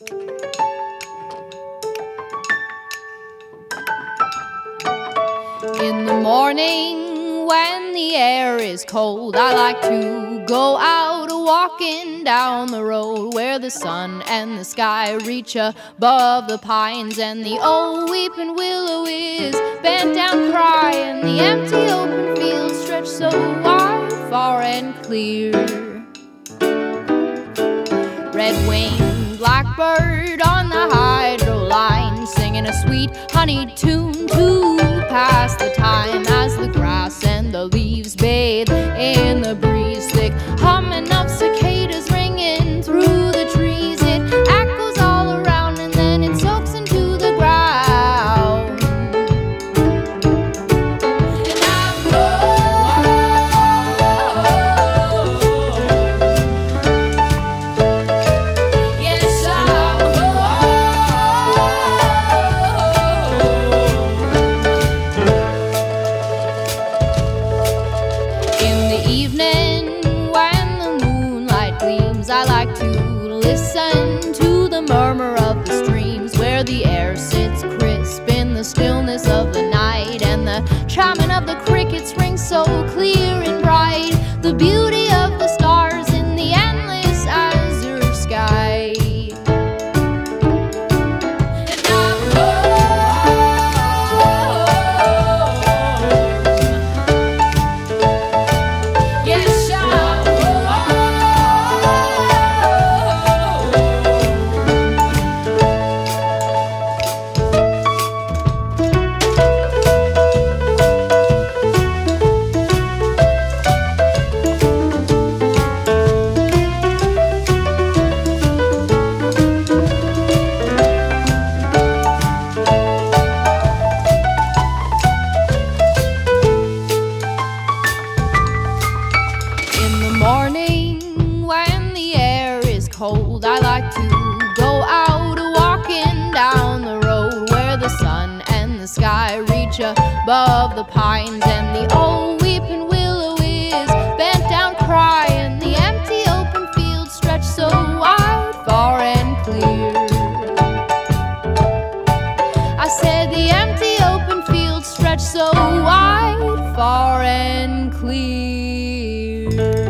In the morning, when the air is cold, I like to go out walking down the road where the sun and the sky reach above the pines, and the old weeping willow is bent down crying. The empty open fields stretch so wide, far and clear. Red winged blackbird on the hydro line, singing a sweet honey tune to pass evening, when the moonlight gleams, I like to listen to the murmur of the streams where the air sits crisp in the stillness of the night, and the chiming of the crickets rings so clear and bright. The beauty cold, I like to go out walking down the road where the sun and the sky reach above the pines, and the old weeping willow is bent down crying. The empty open fields stretch so wide, far and clear. I said the empty open fields stretch so wide, far and clear.